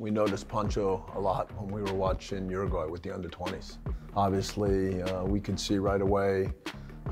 We noticed Pancho a lot when we were watching Uruguay with the under 20s. Obviously, uh, we could see right away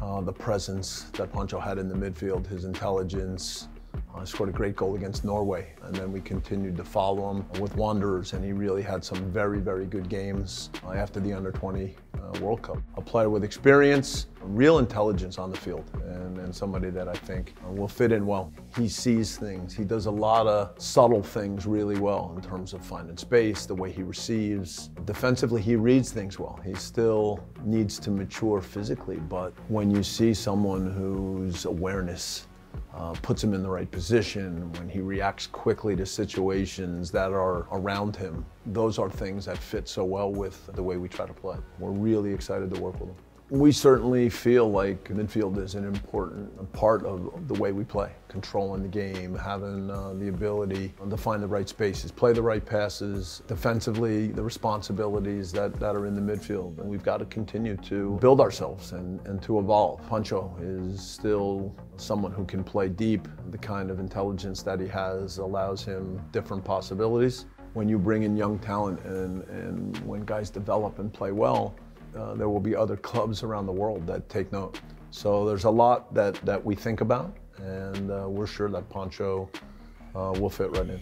uh, the presence that Pancho had in the midfield, his intelligence. Uh, scored a great goal against Norway, and then we continued to follow him with Wanderers, and he really had some very, very good games uh, after the under 20 uh, World Cup. A player with experience, real intelligence on the field, and, and somebody that I think will fit in well. He sees things. He does a lot of subtle things really well in terms of finding space, the way he receives. Defensively, he reads things well. He still needs to mature physically, but when you see someone whose awareness uh, puts him in the right position, when he reacts quickly to situations that are around him. Those are things that fit so well with the way we try to play. We're really excited to work with him. We certainly feel like midfield is an important part of the way we play, controlling the game, having uh, the ability to find the right spaces, play the right passes, defensively, the responsibilities that, that are in the midfield. And we've got to continue to build ourselves and, and to evolve. Pancho is still someone who can play deep. The kind of intelligence that he has allows him different possibilities. When you bring in young talent and, and when guys develop and play well, uh, there will be other clubs around the world that take note. So there's a lot that, that we think about, and uh, we're sure that Pancho uh, will fit right in.